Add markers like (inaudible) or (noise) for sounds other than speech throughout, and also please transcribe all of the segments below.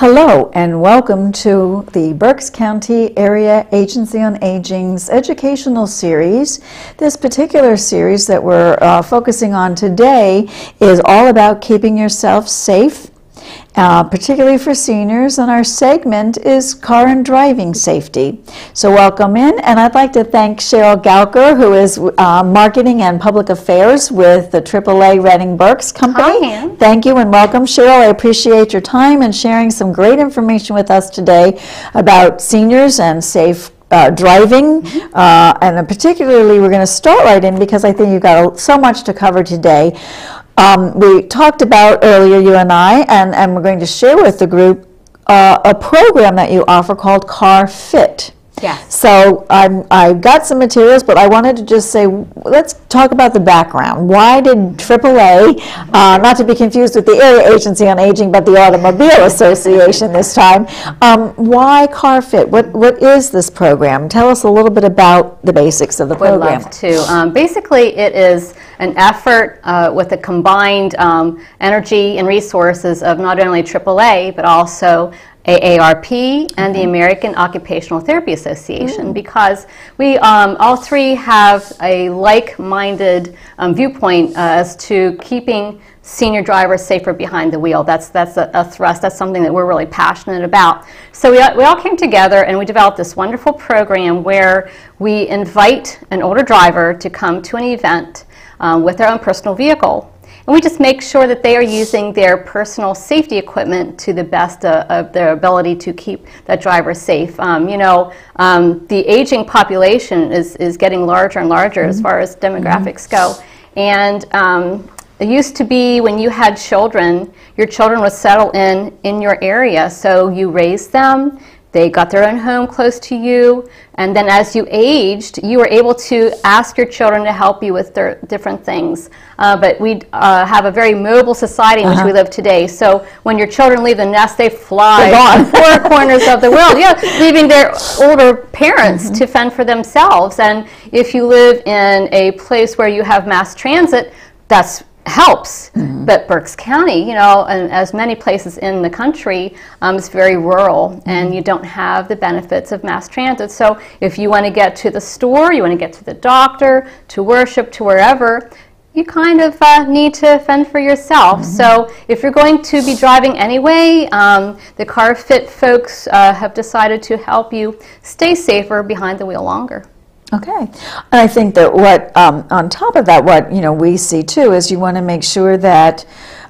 Hello and welcome to the Berks County Area Agency on Aging's educational series. This particular series that we're uh, focusing on today is all about keeping yourself safe uh, particularly for seniors, and our segment is car and driving safety. So welcome in, and I'd like to thank Cheryl Gouker, who is uh, Marketing and Public Affairs with the AAA Reading Berks Company. Hi, Ann. Thank you and welcome, Cheryl. I appreciate your time and sharing some great information with us today about seniors and safe uh, driving, Mm-hmm. uh, and particularly we're going to start right in because I think you've got so much to cover today. Um, we talked about earlier, you and I, and, and we're going to share with the group uh, a program that you offer called Car Fit. Yes. So I'm, I've got some materials, but I wanted to just say, let's talk about the background. Why did AAA, uh, not to be confused with the Area Agency on Aging, but the Automobile Association this time, um, why CarFit? What, what is this program? Tell us a little bit about the basics of the program. Would love to. Um, basically, it is an effort uh, with the combined um, energy and resources of not only AAA, but also AARP and the American Occupational Therapy Association because we um, all three have a like-minded um, viewpoint uh, as to keeping senior drivers safer behind the wheel. That's, that's a, a thrust. That's something that we're really passionate about. So we, all- we all came together and we developed this wonderful program where we invite an older driver to come to an event um, with their own personal vehicle. And we just make sure that they are using their personal safety equipment to the best uh, of their ability to keep that driver safe. Um, you know, um, the aging population is, is getting larger and larger as far as demographics go. And um, it used to be when you had children, your children would settle in in your area. So you raised them, they got their own home close to you, and then as you aged, you were able to ask your children to help you with their different things. Uh, but we uh, have a very mobile society in which we live today. So when your children leave the nest, they fly to four (laughs) corners of the world. Yeah, leaving their older parents to fend for themselves. And if you live in a place where you have mass transit, that's helps. But Berks County, you know, and as many places in the country, um, is very rural, and you don't have the benefits of mass transit. So if you want to get to the store, you want to get to the doctor, to worship, to wherever. You kind of uh, need to fend for yourself. So, if you're going to be driving anyway, um, the Car Fit folks uh, have decided to help you stay safer behind the wheel longer. Okay, and I think that what, um, on top of that, what, you know, we see too is you want to make sure that,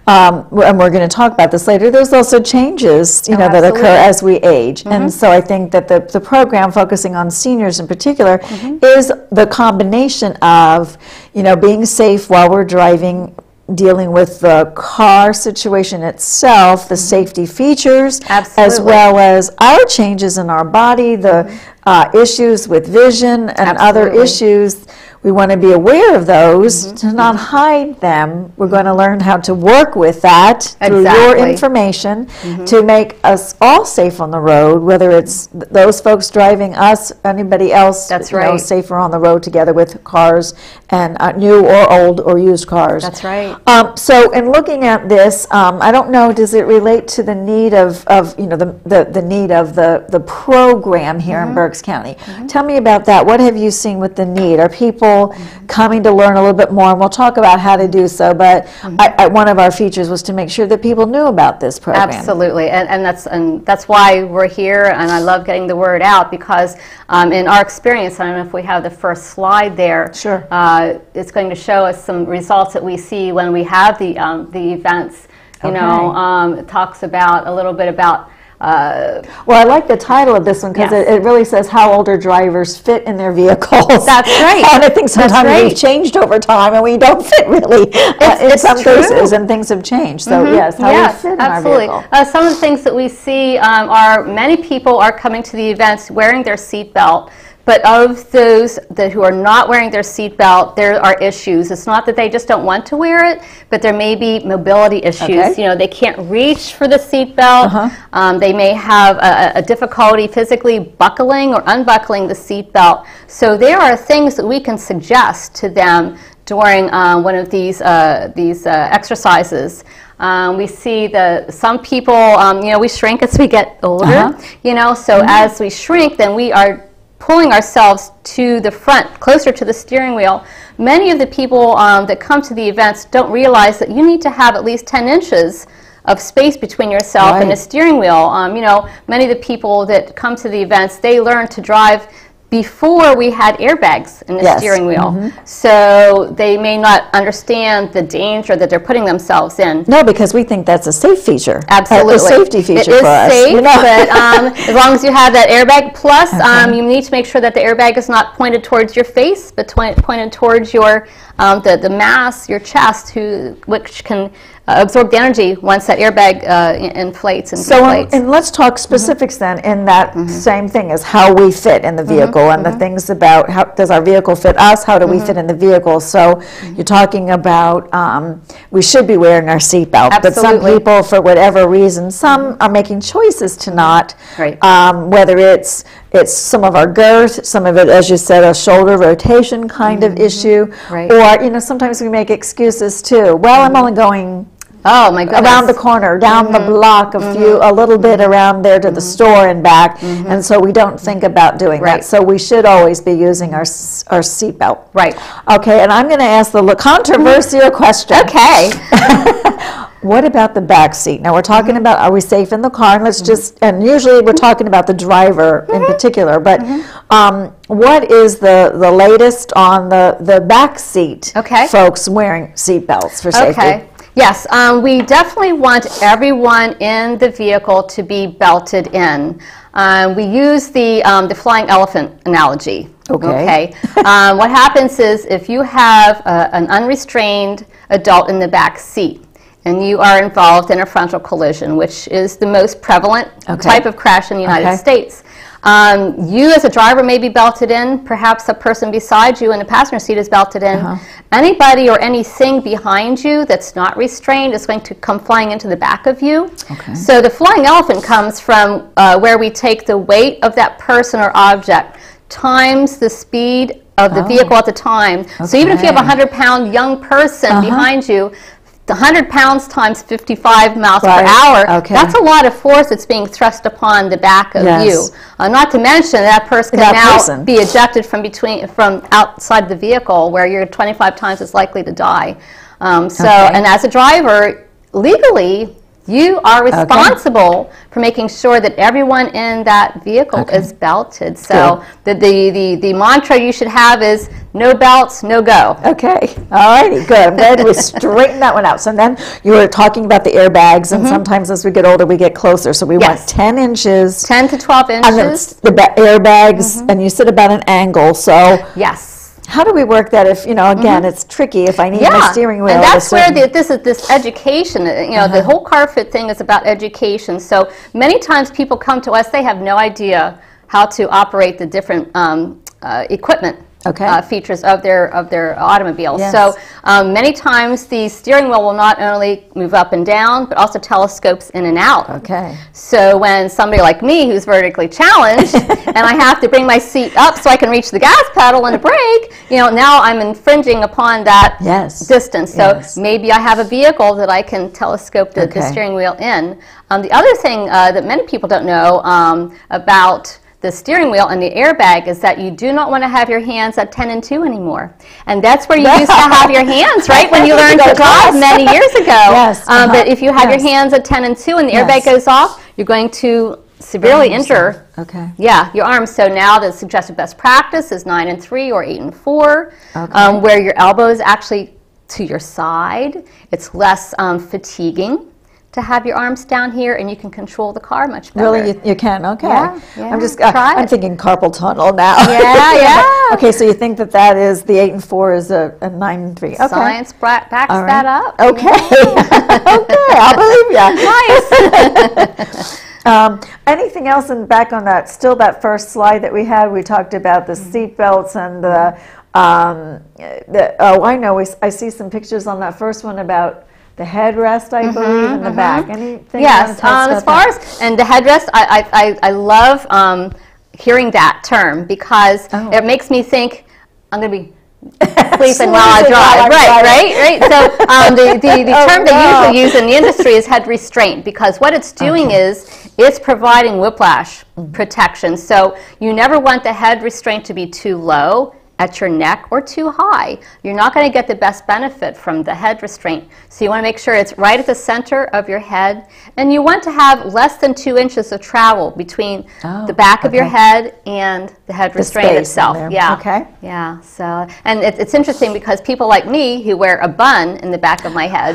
um, and we're going to talk about this later, there's also changes, you Oh, know, that occur as we age. And so I think that the, the program focusing on seniors in particular is the combination of, you know, being safe while we're driving, dealing with the car situation itself, the safety features, Absolutely. as well as our changes in our body, the uh, issues with vision and other issues. We want to be aware of those to not hide them. We're going to learn how to work with that through your Exactly. information to make us all safe on the road, whether it's th- those folks driving us, anybody else, That's you know, right. safer on the road together with cars and uh, new or old or used cars. That's right. Um, so, in looking at this, um, I don't know, does it relate to the need of, of you know, the, the, the need of the, the program here Mm-hmm. in Berks County? Tell me about that. What have you seen with the need? Are people Mm-hmm. coming to learn a little bit more? And we'll talk about how to do so, but Mm-hmm. I, I, one of our features was to make sure that people knew about this program. Absolutely, and, and that's and that's why we're here, and I love getting the word out because um, in our experience, I don't know if we have the first slide there. Sure. Uh, it's going to show us some results that we see when we have the um, the events. You know, um, it talks about a little bit about. Uh, Well, I like the title of this one because Yes. it, it really says how older drivers fit in their vehicles. That's (laughs) right. and I think sometimes right. we've changed over time and we don't fit really uh, in it's some true. cases and things have changed. So, yes, how yes, we fit in absolutely. our vehicle. Uh, some of the things that we see um, are many people are coming to the events wearing their seatbelt. But of those that who are not wearing their seatbelt, there are issues. It's not that they just don't want to wear it, but there may be mobility issues. Okay. You know, they can't reach for the seatbelt. Uh-huh. Um, they may have a, a difficulty physically buckling or unbuckling the seatbelt. So there are things that we can suggest to them during uh, one of these uh, these uh, exercises Um, we see the some people, um, you know, we shrink as we get older. Uh-huh. You know, so as we shrink, then we are pulling ourselves to the front, closer to the steering wheel. Many of the people um, that come to the events don't realize that you need to have at least 10 inches of space between yourself and the steering wheel. Um, you know, many of the people that come to the events, they learn to drive before we had airbags in the Yes. Steering wheel. So they may not understand the danger that they're putting themselves in. No, because we think that's a safe feature. Absolutely. A safety feature it for us. It is safe, you know? but um, (laughs) as long as you have that airbag. Plus, um, you need to make sure that the airbag is not pointed towards your face, but pointed towards your um, the, the mass, your chest, who which can Uh, absorb the energy once that airbag uh, inflates and So, um, and let's talk mm-hmm. specifics then in that mm-hmm. same thing as how we fit in the mm-hmm. vehicle and the things about how does our vehicle fit us? How do we fit in the vehicle? So, you're talking about um, we should be wearing our seatbelt, but some people, for whatever reason, some are making choices to not. Right. Um, whether it's it's some of our girth, some of it, as you said, a shoulder rotation kind of issue, Right. or you know, sometimes we make excuses too. Well, I'm only going oh my goodness! around the corner, down the mm-hmm. block, a few, mm-hmm. a little bit mm-hmm. around there to the store and back, and so we don't think about doing Right. that. So we should always be using our our seatbelt. Right. Okay, and I'm going to ask the controversial (laughs) question. Okay. (laughs) What about the back seat? Now we're talking Mm-hmm. about are we safe in the car? And let's just and usually we're talking about the driver in Mm-hmm. particular, but um, what is the the latest on the the back seat? Okay. folks wearing seatbelts for safety. Okay. Yes, um, we definitely want everyone in the vehicle to be belted in. Um, we use the, um, the flying elephant analogy. Okay. um, what happens is if you have a, an unrestrained adult in the back seat and you are involved in a frontal collision, which is the most prevalent Okay. type of crash in the United Okay. States, um, you as a driver may be belted in, perhaps a person beside you in the passenger seat is belted in. Uh-huh. Anybody or anything behind you that's not restrained is going to come flying into the back of you. Okay. So the flying elephant comes from uh, where we take the weight of that person or object times the speed of the Oh. vehicle at the time. So even if you have a 100 pound young person Uh-huh. behind you, 100 pounds times 55 miles Right. per hour, Okay. that's a lot of force that's being thrust upon the back of Yes. you. Uh, not to mention that person can That now person. be ejected from between from outside the vehicle where you're 25 times as likely to die. Um, so, Okay. and as a driver, legally, you are responsible for making sure that everyone in that vehicle Okay. is belted. So the, the, the, the mantra you should have is no belts, no go. Okay, all righty, good. I'm glad we straightened that one out. So then you were talking about the airbags, and mm-hmm. sometimes as we get older, we get closer. So we want 10 inches. 10 to 12 inches. And the ba- airbags, mm-hmm. and you said about an angle. So Yes. How do we work that if, you know, again, it's tricky if I need my steering wheel. and that's where the, this is this education. uh, You know, the whole car fit thing is about education. So many times people come to us, they have no idea how to operate the different um, uh, equipment. Okay. Uh, features of their of their automobile. Yes. So um, many times the steering wheel will not only move up and down, but also telescopes in and out. Okay. So when somebody like me who's vertically challenged (laughs) and I have to bring my seat up so I can reach the gas pedal and the brake, you know, now I'm infringing upon that Yes. distance. So Yes. maybe I have a vehicle that I can telescope the, the steering wheel in. Um, the other thing uh, that many people don't know um, about the steering wheel and the airbag is that you do not want to have your hands at 10 and 2 anymore. And that's where you used to have your hands, right? When you (laughs) learned to drive many years ago. (laughs) Yes, Um, uh-huh. But if you have Yes. your hands at 10 and 2 and the Yes. airbag goes off, you're going to severely injure Okay. yeah, your arms. So now the suggested best practice is nine and three or eight and four, Okay. um, where your elbow is actually to your side. It's less um, fatiguing to have your arms down here, and you can control the car much better. Really, you, you can. Okay. Yeah, yeah, I'm just. try I'm it. thinking carpal tunnel now. Yeah, yeah. (laughs) okay, so you think that that is the eight and four is a, a nine and three. Okay. Science backs right. that up. Okay. (laughs) okay, I'll believe you. Nice. (laughs) Um, anything else in back on that? Still, that first slide that we had, we talked about the Mm-hmm. seat belts and the. Um, the oh, I know. We, I see some pictures on that first one about the headrest, I believe, in the back. Anything? you Mm-hmm, Yes, um, as far that? as and the headrest, I I, I, I love um, hearing that term because Oh. it makes me think I'm going to be (laughs) sleeping while I drive. while right, right, right. So (laughs) um, the, the, the Oh, term they usually use in the industry is head restraint because what it's doing is it's providing whiplash Mm-hmm. protection. So you never want the head restraint to be too low at your neck or too high. You're not going to get the best benefit from the head restraint. So you want to make sure it's right at the center of your head and you want to have less than two inches of travel between Oh, the back of your head and the head restraint space in itself. Yeah. Okay. Yeah. So, and it, it's interesting because people like me who wear a bun in the back of my head,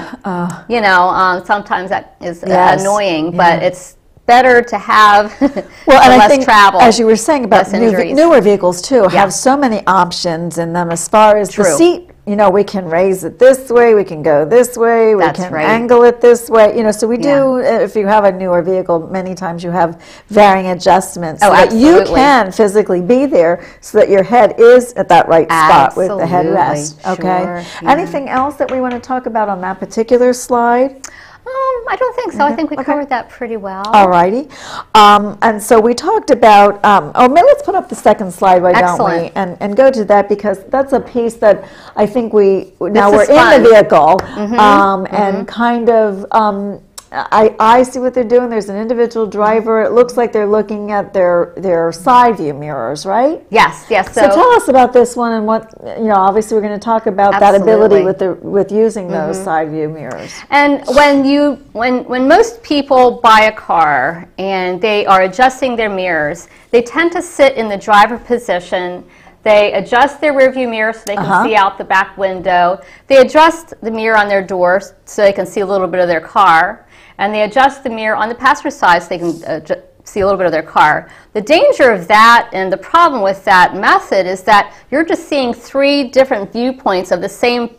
you know, um, sometimes that is uh. Yes. annoying, Yeah. but it's better to have (laughs) Well, and I less think, travel. as you were saying about new, newer vehicles too, Yeah. have so many options in them as far as the seat. You know, we can raise it this way, we can go this way, we That's can right. angle it this way. You know, so we do. uh, If you have a newer vehicle, many times you have varying adjustments Oh, so that you can physically be there, so that your head is at that right spot with the headrest. Okay. Sure, yeah. Anything else that we want to talk about on that particular slide? Um, I don't think so. I think we Okay. covered that pretty well. Alrighty. Um, and so we talked about, um, oh, maybe let's put up the second slide, why don't we? And, and go to that because that's a piece that I think we, now we're in the vehicle um, and kind of, um, I, I see what they're doing. There's an individual driver. It looks like they're looking at their, their side view mirrors, right? Yes. Yes. So, tell us about this one and what, you know, obviously we're going to talk about that ability with the with using those mm-hmm. side view mirrors. And when you when when most people buy a car and they are adjusting their mirrors, they tend to sit in the driver position. They adjust their rearview mirror so they can Uh-huh. see out the back window. They adjust the mirror on their door so they can see a little bit of their car, and they adjust the mirror on the passenger side so they can uh, see a little bit of their car. The danger of that and the problem with that method is that you're just seeing three different viewpoints of the same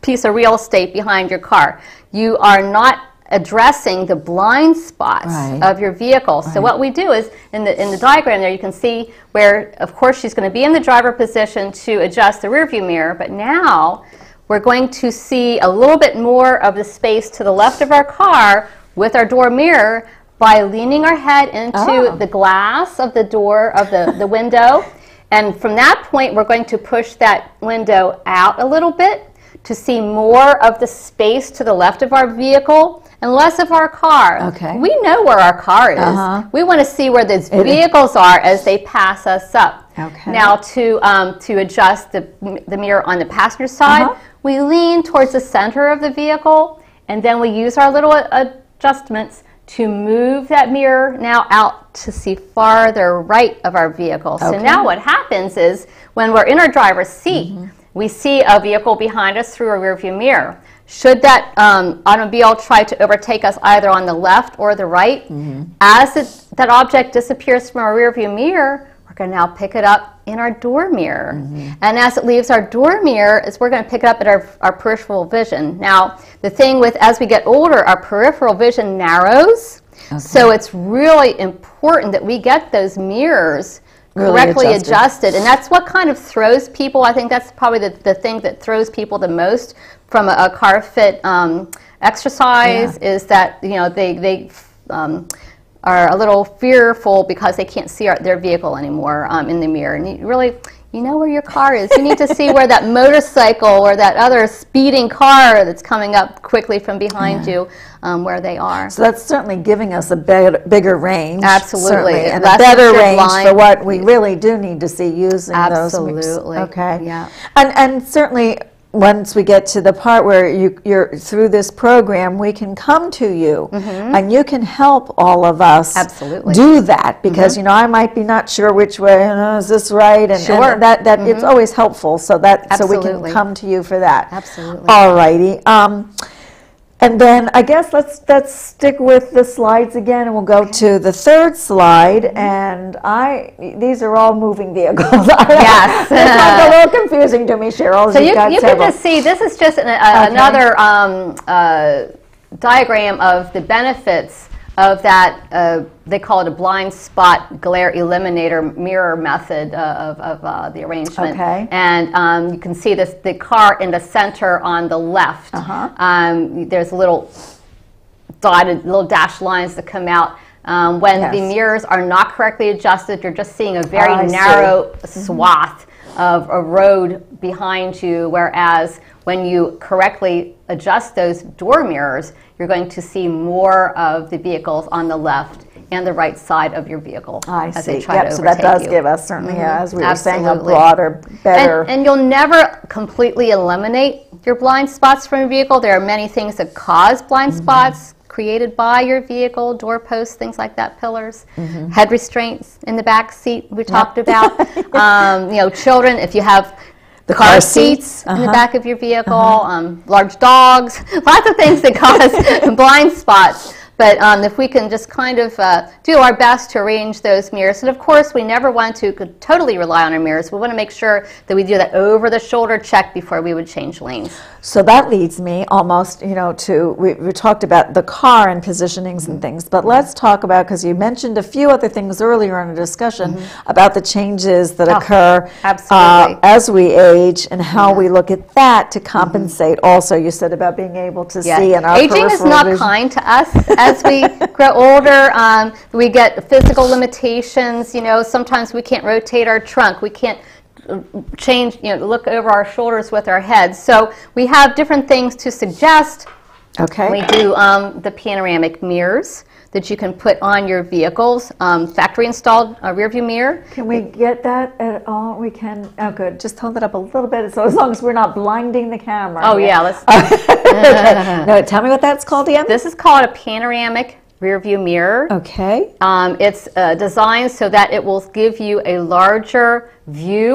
piece of real estate behind your car. You are not addressing the blind spots Right. of your vehicle. So what we do is in the in the diagram there you can see where of course she's going to be in the driver position to adjust the rearview mirror, but now we're going to see a little bit more of the space to the left of our car with our door mirror by leaning our head into Oh. the glass of the door of the, the window. (laughs) And from that point, we're going to push that window out a little bit to see more of the space to the left of our vehicle and less of our car. Okay. We know where our car is. Uh-huh. We want to see where those vehicles are as they pass us up. Okay. Now, to, um, to adjust the, the mirror on the passenger side, Uh-huh. we lean towards the center of the vehicle and then we use our little adjustments to move that mirror now out to see farther right of our vehicle. Okay. So now what happens is when we're in our driver's seat, we see a vehicle behind us through a rearview mirror. Should that um, automobile try to overtake us either on the left or the right, as it, that object disappears from our rearview mirror, we're going to now pick it up in our door mirror. And as it leaves our door mirror, is we're going to pick it up at our, our peripheral vision. Now, the thing with as we get older, our peripheral vision narrows. So it's really important that we get those mirrors correctly adjusted. adjusted. And that's what kind of throws people. I think that's probably the, the thing that throws people the most from a, a car fit um, exercise is that, you know, they, they um, are a little fearful because they can't see our, their vehicle anymore um, in the mirror. And you really, you know where your car is. You need to see where that (laughs) motorcycle or that other speeding car that's coming up quickly from behind you, um, where they are. So that's certainly giving us a better, bigger range. Absolutely. and a better range blind- for what we really do need to see using those. Absolutely. Okay. Yeah. And, and certainly, once we get to the part where you, you're through this program, we can come to you and you can help all of us Mm-hmm. Absolutely. do that because, you know, I might be not sure which way, uh, is this right? And, Sure. and that, that it's always helpful so that so we can come to you for that. Absolutely. All righty. Um, and then I guess let's let's stick with the slides again, and we'll go to the third slide. Mm-hmm. And I these are all moving vehicles. (laughs) Yes. (laughs) it's like a little confusing to me, Cheryl. So You've you, got you can several. just see, this is just an, uh, another um, uh, diagram of the benefits of that, uh, they call it a blind spot glare eliminator mirror method uh, of, of uh, the arrangement. Okay. And um, you can see this, the car in the center on the left. Uh-huh. Um, there's little dotted little dashed lines that come out. Um, when the mirrors are not correctly adjusted, you're just seeing a very I see. Mm-hmm. narrow swath of a road behind you, whereas when you correctly adjust those door mirrors, you're going to see more of the vehicles on the left and the right side of your vehicle I as see. they try Yep, to so that does you. give us certainly, yeah, as we were saying, a broader, better. And, and you'll never completely eliminate your blind spots from your vehicle. There are many things that cause blind Mm-hmm. spots created by your vehicle, door posts, things like that, pillars, Mm-hmm. head restraints in the back seat we talked about. (laughs) um, you know, children, if you have The car, car seats, seats, in uh-huh. the back of your vehicle, um, large dogs, (laughs) lots of things that cause (laughs) blind spots. But um, if we can just kind of uh, do our best to arrange those mirrors, and of course, we never want to totally rely on our mirrors. We want to make sure that we do that over the shoulder check before we would change lanes. So that leads me almost, you know, to we, we talked about the car and positionings and things, but let's talk about because you mentioned a few other things earlier in the discussion about the changes that Oh, occur absolutely. uh, as we age and how we look at that to compensate. Also, you said about being able to see in our Aging is not vision. kind to us as we (laughs) grow older. Um, we get physical limitations. You know, sometimes we can't rotate our trunk. We can't change, you know, look over our shoulders with our heads. So we have different things to suggest. Okay. We do um, the panoramic mirrors that you can put on your vehicles, um, factory installed uh, rear view mirror. Can we get that at all? We can. Oh, good. Just hold it up a little bit, so as long as we're not blinding the camera. Oh yeah, let's. Okay. (laughs) No, tell me what that's called again. This is called a panoramic rear view mirror. Okay. Um, it's uh, designed so that it will give you a larger view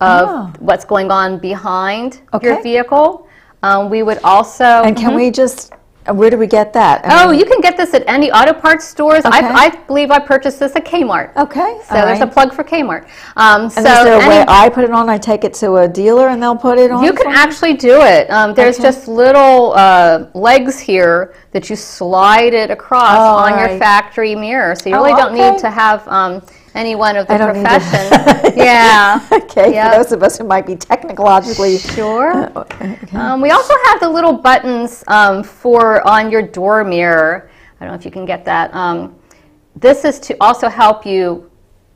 of Oh. what's going on behind Okay. your vehicle. Um, we would also. And can we just? Where do we get that? I. Oh, mean- you can get this at any auto parts stores. Okay. I, I believe I purchased this at Kmart. Okay. So there's a plug for Kmart. Um, so And is there a any- way I put it on? I take it to a dealer and they'll put it on. You can actually do it. Um, there's Okay. just little uh, legs here that you slide it across Oh, on your factory mirror. So you Oh, really don't need to have um, anyone of the I don't need to- profession. (laughs) yeah. Okay. Yeah. For those of us who might be technologically. Sure. Okay. Um, we also have the little buttons um, for on your door mirror. I don't know if you can get that. Um, this is to also help you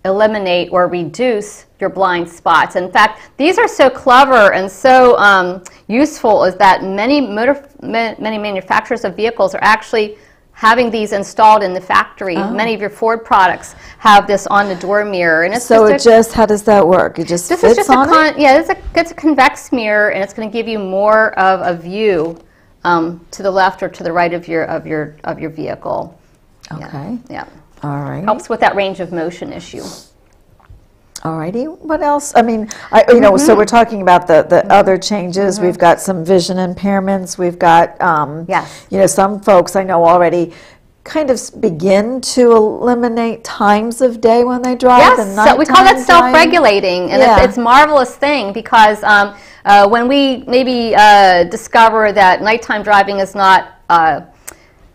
eliminate or reduce your blind spots. In fact, these are so clever and so um, useful is that many motor, many manufacturers of vehicles are actually having these installed in the factory. Oh. Many of your Ford products have this on the door mirror, and it's So it just a just how does that work? It just this fits is just a on it. yeah, it's a it's a convex mirror, and it's going to give you more of a view um, to the left or to the right of your of your of your vehicle. Yeah, Okay. Yeah, All right. helps with that range of motion issue. All righty. What else? I mean, I, you know, Mm-hmm. so we're talking about the, the other changes. We've got some vision impairments. We've got, um, Yes. you know, some folks I know already kind of s- begin to eliminate times of day when they drive. Yes, so we call that nighttime driving. self-regulating, and Yeah. it's, it's a marvelous thing because um, uh, when we maybe uh, discover that nighttime driving is not uh,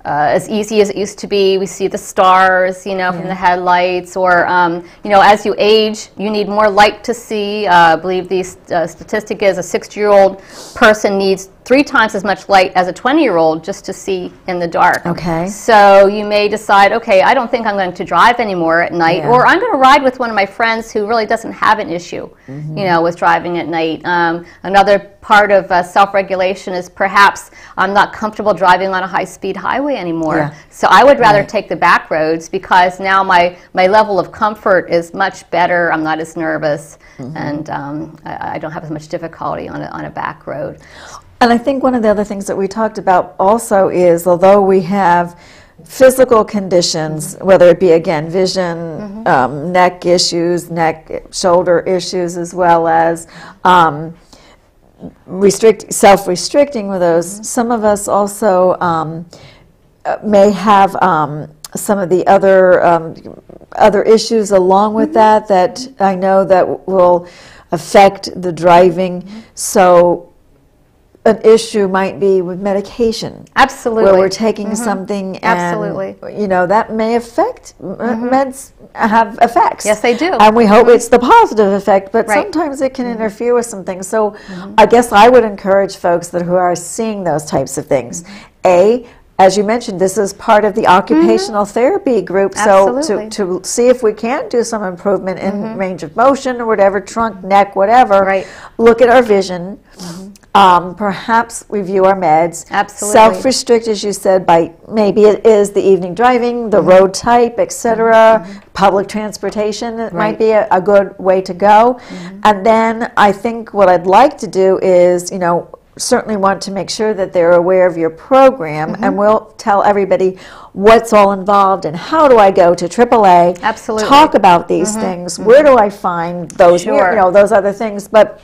uh, as easy as it used to be, we see the stars, you know, from the headlights, or um, you know, as you age, you need more light to see. Uh, I believe the uh, statistic is a 60-year-old person needs three times as much light as a 20-year-old just to see in the dark. Okay. So you may decide, okay, I don't think I'm going to drive anymore at night, Yeah. or I'm going to ride with one of my friends who really doesn't have an issue, Mm-hmm. you know, with driving at night. Um, another part of uh, self-regulation is perhaps I'm not comfortable driving on a high-speed highway anymore. Yeah. So I would rather take the back roads because now my, my level of comfort is much better. I'm not as nervous, Mm-hmm. and um, I, I don't have as much difficulty on a, on a back road. And I think one of the other things that we talked about also is although we have physical conditions, whether it be again vision, um, neck issues, neck, shoulder issues, as well as um, restrict, self-restricting with those. Some of us also um, may have um, some of the other um, other issues along with that that I know that will affect the driving. So an issue might be with medication. Absolutely. Where we're taking mm-hmm. something and Absolutely. you know that may affect m- mm-hmm. meds have effects. Yes, they do. And we hope mm-hmm. it's the positive effect, but Right. sometimes it can interfere with some things. So I guess I would encourage folks that who are seeing those types of things, A, as you mentioned, this is part of the occupational therapy group. So Mm-hmm. Absolutely. Mm-hmm. to, to see if we can't do some improvement in range of motion or whatever, trunk, neck, whatever. Right. Mm-hmm. Look at our vision. Um, perhaps review our meds. Absolutely. Self-restrict, as you said, by maybe it is the evening driving, the road type, etc. Public transportation it might Mm-hmm. Right. Mm-hmm. be a, a good way to go. And then I think what I'd like to do is, you know, certainly want to make sure that they're aware of your program, Mm-hmm. and we'll tell everybody what's all involved and how do I go to AAA. Absolutely. Talk about these mm-hmm. things. Mm-hmm. Where do I find those? you know, those other things, but.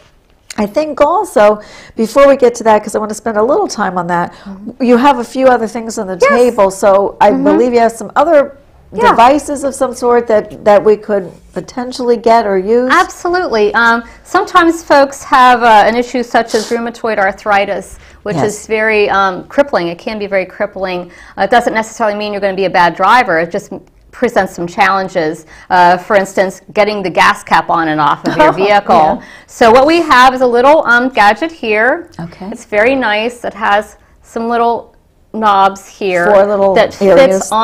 I think also, before we get to that, because I want to spend a little time on that, mm-hmm. you have a few other things on the table. So I believe you have some other Yeah. devices of some sort that, that we could potentially get or use. Absolutely. Um, sometimes folks have uh, an issue such as rheumatoid arthritis, which Yes. is very um, crippling. It can be very crippling. Uh, it doesn't necessarily mean you're going to be a bad driver. It just presents some challenges. Uh, for instance, getting the gas cap on and off of your (laughs) vehicle. Yeah. So what we have is a little um, gadget here. Okay. It's very nice. It has some little knobs here Four little that areas, fits okay.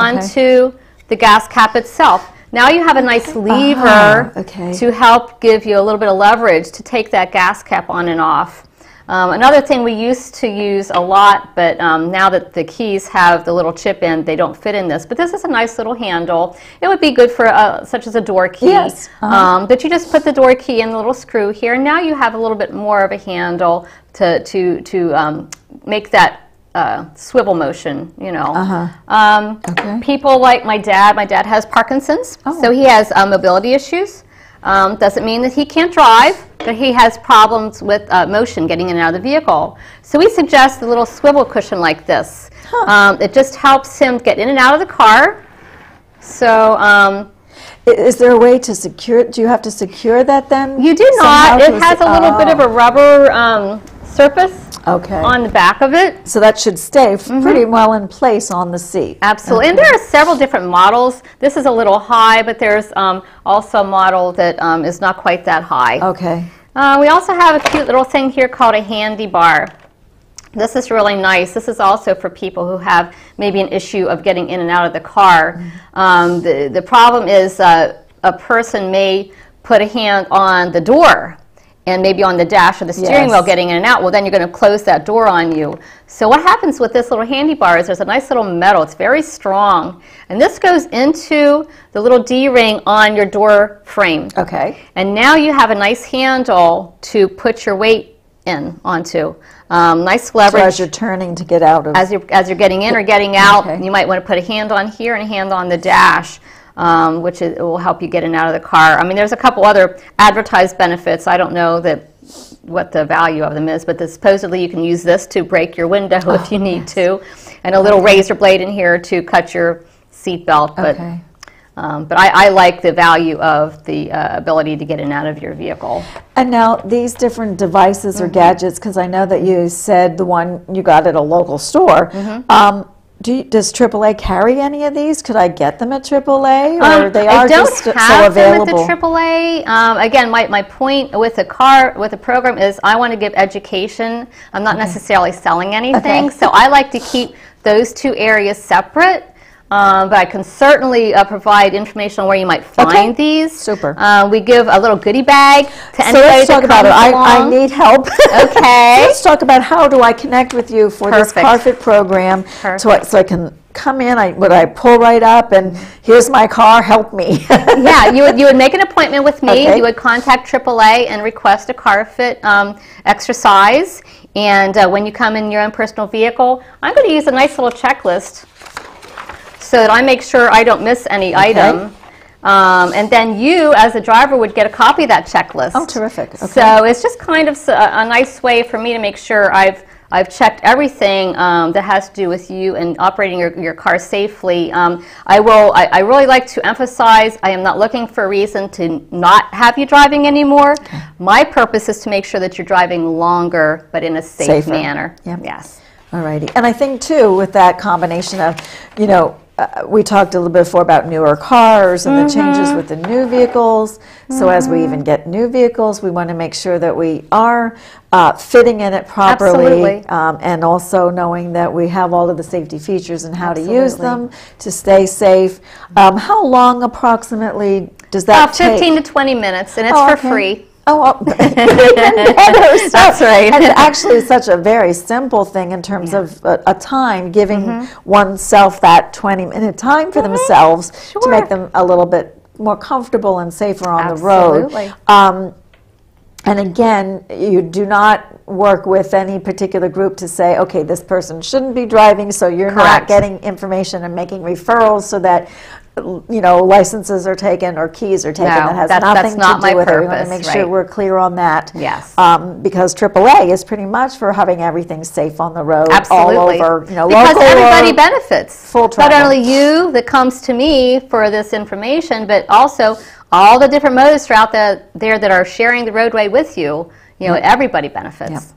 The gas cap itself. Now you have a nice lever Ah, okay. to help give you a little bit of leverage to take that gas cap on and off. Um, another thing we used to use a lot, but um, now that the keys have the little chip in, they don't fit in this. But this is a nice little handle. It would be good for uh, such as a door key. Yes, uh-huh. Um, but you just put the door key in the little screw here. and Now you have a little bit more of a handle to to to um, make that uh, swivel motion. You know. Uh-huh. Um, Okay. People like my dad. My dad has Parkinson's, Oh. so he has uh, mobility issues. Um, doesn't mean that he can't drive, but he has problems with uh, motion getting in and out of the vehicle. So we suggest a little swivel cushion like this. Um, it just helps him get in and out of the car. So um, Is there a way to secure, do you have to secure that then? you do not. It has a little bit of oh, a rubber um, surface Okay. on the back of it. So that should stay Mm-hmm. pretty well in place on the seat. Absolutely. And there are several different models. This is a little high, but there's um, also a model that um, is not quite that high. Okay. Uh, we also have a cute little thing here called a handy bar. This is really nice. This is also for people who have maybe an issue of getting in and out of the car. Um, the, the problem is uh, a person may put a hand on the door and maybe on the dash of the steering wheel getting in and out. Well, then you're going to close that door on you. So what happens with this little handy bar is there's a nice little metal. It's very strong. And this goes into the little D-ring on your door frame. Okay. And now you have a nice handle to put your weight in onto. Um, nice So leverage as you're turning to get out of, as you're, as you're getting in or (laughs) getting out. Okay. You might want to put a hand on here and a hand on the dash, um, which is, will help you get in and out of the car. I mean, there's a couple other advertised benefits. I don't know that what the value of them is, but the, supposedly you can use this to break your window if you need to, and a little razor blade in here to cut your seatbelt. But Okay. um, but I, I like the value of the uh, ability to get in and out of your vehicle. and now these different devices Mm-hmm. or gadgets, because I know that you said the one you got at a local store. Mm-hmm. Um, do you, does AAA carry any of these? Could I get them at AAA, or Um, they I are don't just so have them available? at the AAA. Um, again, my, my point with the car with the program is I want to give education. I'm not necessarily selling anything, Okay. so I like to keep those two areas separate. Um, but I can certainly uh, provide information on where you might find these. Super. Uh, we give a little goodie bag to anybody. so let's talk about it. I, I need help. (laughs) Okay. let's talk about how do I connect with you for this Perfect. CarFit program, so I, Perfect. so I can come in. I would I pull right up and here's my car. Help me. (laughs) yeah, you would, you would make an appointment with me. Okay. You would contact AAA and request a CarFit um, exercise. And uh, when you come in your own personal vehicle, I'm going to use a nice little checklist so that I make sure I don't miss any item. Um, and then you, as a driver, would get a copy of that checklist. Oh, terrific. Okay. So it's just kind of a nice way for me to make sure I've I've checked everything um, that has to do with you and operating your, your car safely. Um, I will. I, I really like to emphasize. I am not looking for a reason to not have you driving anymore. My purpose is to make sure that you're driving longer, but in a safe Safer. manner. Yep. Yes. Alrighty, and I think too with that combination of, you know, uh, we talked a little bit before about newer cars and the changes Mm-hmm. with the new vehicles. So as we even get new vehicles, we want to make sure that we are uh, fitting in it properly. Um, and also knowing that we have all of the safety features and how to use them to stay safe. Um, how long approximately does that About take? 15 to 20 minutes, and it's Oh, for okay. free. Oh, well. (laughs) (laughs) That's right. And it actually, is such a very simple thing in terms of a, a time, giving Mm-hmm. oneself that 20 minute time for themselves to make them a little bit more comfortable and safer on the road. Absolutely. Um, and again, you do not work with any particular group to say, okay, this person shouldn't be driving, so you're not getting information and making referrals so that you know licenses are taken or keys are taken. No, that has that- nothing not to my do with it. We want to purpose, make sure we're clear on that. Yes. Um, because AAA is pretty much for having everything safe on the road, Absolutely. all over, you know, because everybody benefits. full Not only you that comes to me for this information, but also all the different motorists out the, there that are sharing the roadway with you. You know, everybody benefits.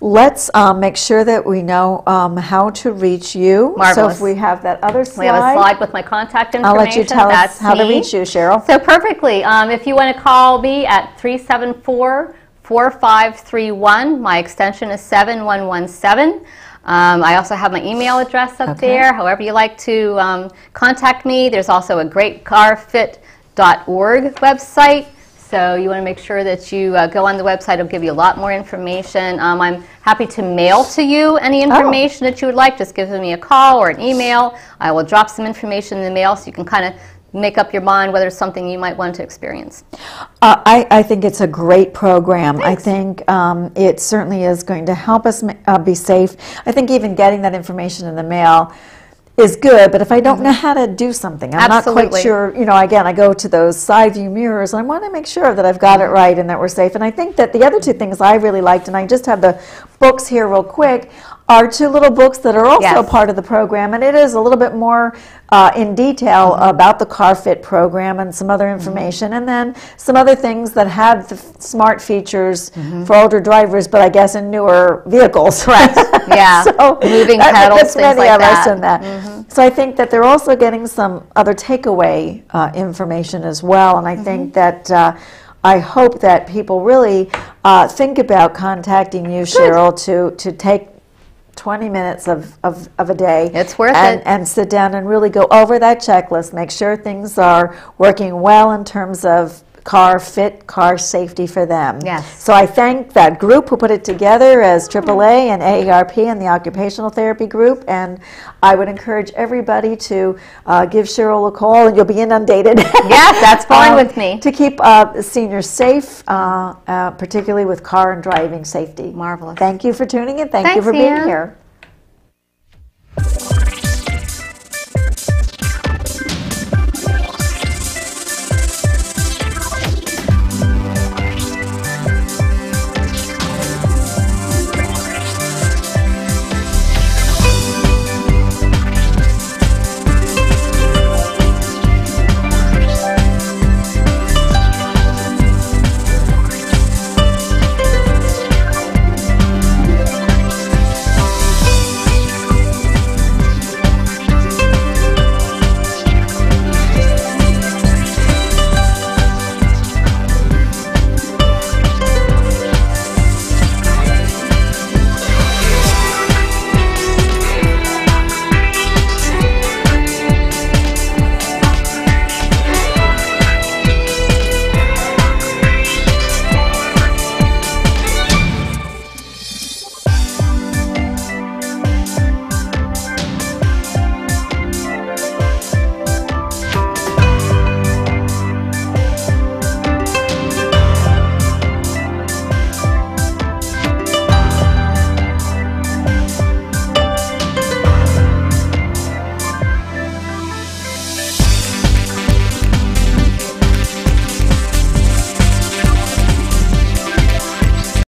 Let's um, make sure that we know um, how to reach you. So if we have that other slide, We have a slide with my contact information. I'll let you tell us That's how to reach you, Cheryl. So perfectly. Um, if you want to call me at 374 4531, my extension is 7117. Um, I also have my email address up Okay. there. However, you like to um, contact me, there's also a greatcarfit.org website. So you want to make sure that you uh, go on the website. It'll give you a lot more information. Um, I'm happy to mail to you any information that you would like. Just give me a call or an email. I will drop some information in the mail so you can kind of make up your mind whether it's something you might want to experience. Uh, I, I think it's a great program. I think um, it certainly is going to help us uh, be safe. I think even getting that information in the mail is good, but if I don't mm-hmm. know how to do something, I'm not quite sure. You know, again, I go to those side view mirrors and I want to make sure that I've got it mm-hmm. right and that we're safe. And I think that the other two things I really liked, and I just have the books here real quick, are two little books that are also Yes. part of the program, and it is a little bit more uh, in detail mm-hmm. about the CarFit program and some other information, and then some other things that have the f- smart features for older drivers, but I guess in newer vehicles. Correct. (laughs) Yeah. (laughs) so Moving that pedals, fits things many like of us that. in that. So I think that they're also getting some other takeaway uh, information as well, and I think that. Uh, I hope that people really uh, think about contacting you, Cheryl, to, to take 20 minutes of, of, of a day. It's worth and, it. And sit down and really go over that checklist, make sure things are working well in terms of car fit, car safety for them. Yes. So I thank that group who put it together as AAA and AARP and the Occupational Therapy Group. And I would encourage everybody to uh, give Cheryl a call, and you'll be inundated. Yes, that's (laughs) fine Um, with me. To keep uh, seniors safe, uh, uh, particularly with car and driving safety. Marvelous. Thank you for tuning in. Thank you for being here.